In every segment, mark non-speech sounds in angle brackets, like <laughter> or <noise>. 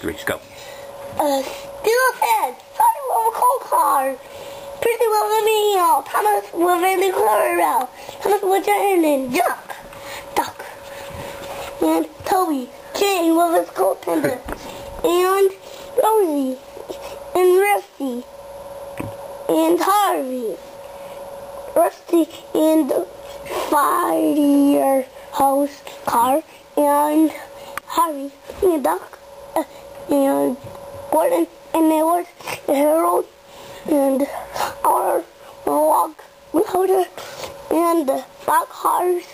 Three, go. Uh, Head, Sorry Little Cold Car, Pretty Little Meal, Thomas with Andy Clarabel, Thomas with and Duck, Duck, and Toby, Jane with his goaltender, and Rosie, and Rusty, and Harvey, Rusty, and the Firehouse Car, and Harvey, and Duck, and Gordon, and Edward, and Harold, and our log holder, and the rock horse,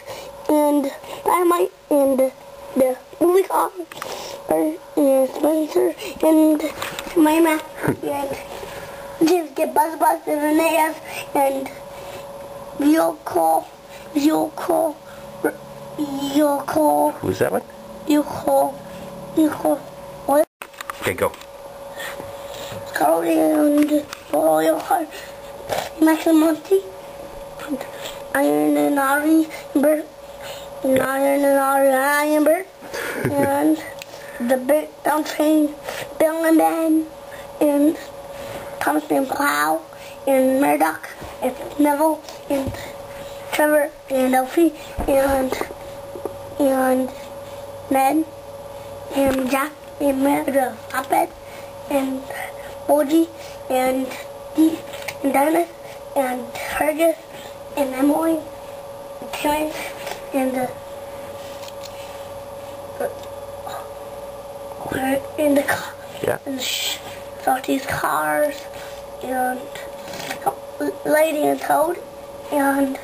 and dynamite, and the movie car, and Spencer, and my man, and just get Buzz Buzz and Aeneas, and Yoko, Yoko, Yoko, Who's that one? Yoko, Yoko, what? Okay, go. Carl and Heart, and Monty, and Iron and Ari, Bird, and Iron and Ari, Iron Bert, and the Big Down Train, Bill and Ben, and Thomas and Plow, and Murdoch, and Neville, and Trevor, and Elfie, and, and Ned, and Jack, and the Puppet, and Boji, and Dee, and Dennis, and Fergus, and Emily, and Terence, and the, the in the car, Yeah. and the sh- Salty's cars, and Lady and Toad, and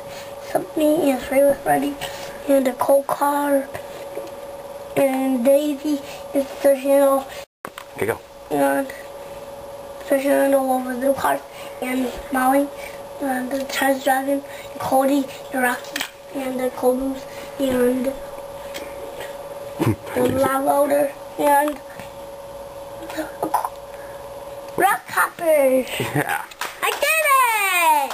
something is with Freddy, and a coal car, and Daisy is the channel, Okay, go. and fishing all over the park, and Molly, and the Chinese Dragon, and Cody, and Rocky, and the Colbus, and <laughs> the Loud Loader, and the Rock Hoppers. Yeah. I did it!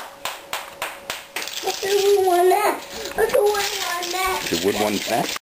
Look at who won that. Look at who won that. The wood one's next.